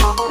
Mama.